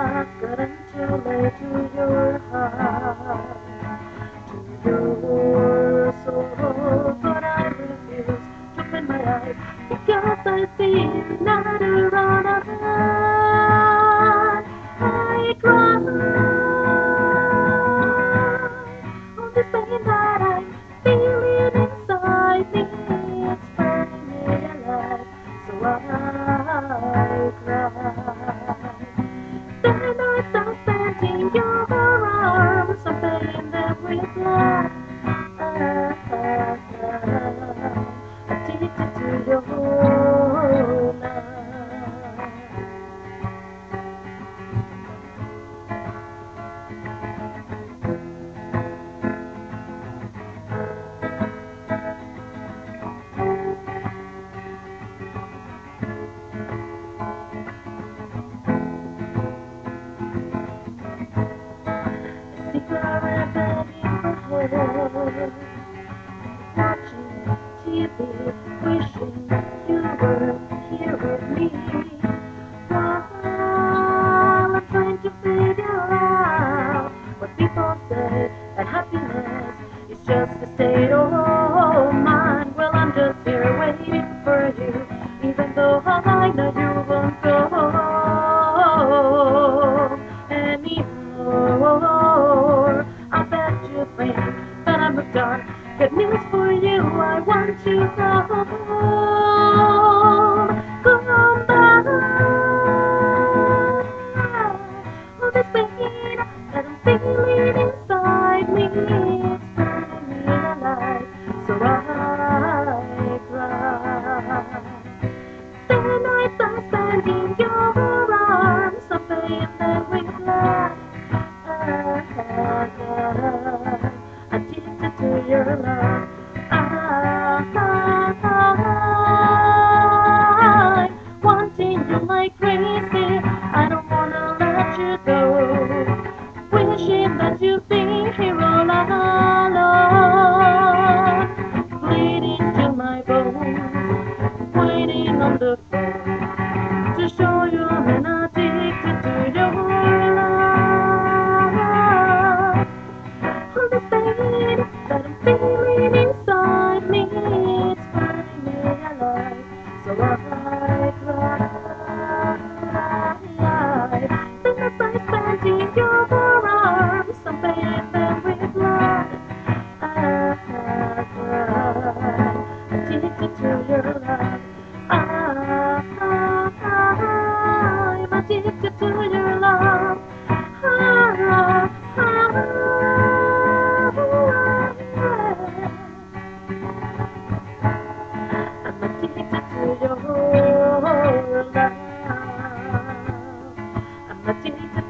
I couldn't tell it to your heart, to your soul. Addicted to said, oh, well, I'm just here waiting for you, even though I know you won't go anymore. I bet you think that I'm a star. Good news for you, I want you to go. you think you're all alone? Bleeding to my bones, waiting on the phone to show you I'm not addicted to your love. All the pain, that I'm feeling. addicted to your love. Ah, ah, ah, I'm addicted to your love. I'm addicted